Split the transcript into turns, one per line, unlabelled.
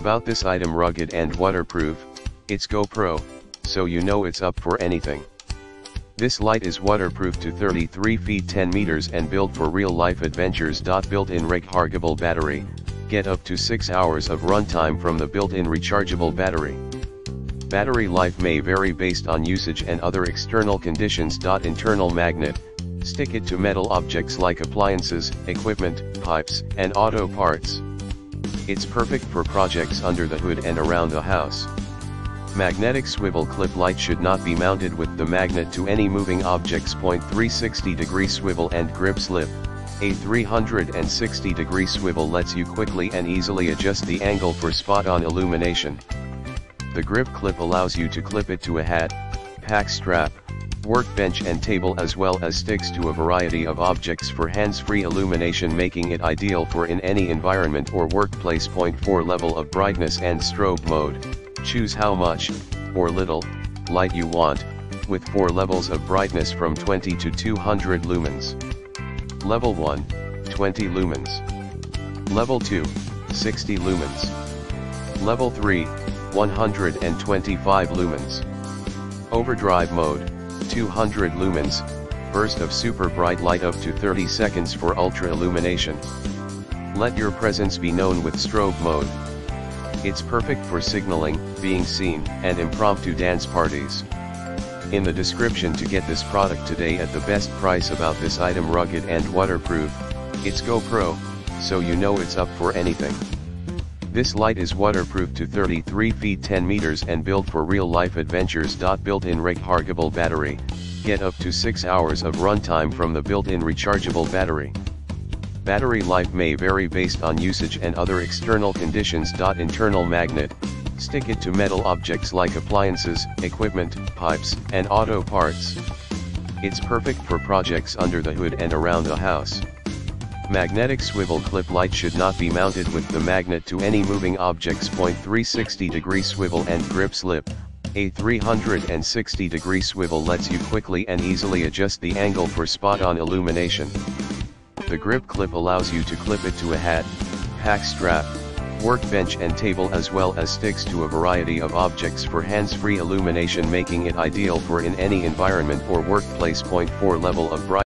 About this item rugged and waterproof, it's GoPro, so you know it's up for anything. This light is waterproof to 33 feet 10 meters and built for real-life adventures. Built-in rechargeable battery, get up to 6 hours of runtime from the built-in rechargeable battery. Battery life may vary based on usage and other external conditions. Internal magnet, stick it to metal objects like appliances, equipment, pipes, and auto parts. It's perfect for projects under the hood and around the house. Magnetic swivel clip light should not be mounted with the magnet to any moving objects. 360 degree swivel and grip slip. A 360 degree swivel lets you quickly and easily adjust the angle for spot on illumination. The grip clip allows you to clip it to a hat, pack strap, workbench and table as well as sticks to a variety of objects for hands-free illumination making it ideal for in any environment or workplace. Point 4 level of brightness and strobe mode, choose how much, or little, light you want, with 4 levels of brightness from 20 to 200 lumens. Level 1, 20 lumens. Level 2, 60 lumens. Level 3, 125 lumens. Overdrive mode, 200 lumens, burst of super bright light up to 30 seconds for ultra illumination. Let your presence be known with strobe mode. It's perfect for signaling, being seen, and impromptu dance parties. In the description to get this product today at the best price about this item rugged and waterproof, it's GoPro, so you know it's up for anything. This light is waterproof to 33 feet 10 meters and built for real-life adventures. Built-in rechargeable battery, get up to 6 hours of runtime from the built-in rechargeable battery. Battery life may vary based on usage and other external conditions. Internal magnet, stick it to metal objects like appliances, equipment, pipes, and auto parts. It's perfect for projects under the hood and around the house. Magnetic swivel clip light should not be mounted with the magnet to any moving objects. 360 degree swivel and grip slip. A 360 degree swivel lets you quickly and easily adjust the angle for spot on illumination. The grip clip allows you to clip it to a hat, pack strap, workbench and table as well as sticks to a variety of objects for hands-free illumination making it ideal for in any environment or workplace. 4 level of bright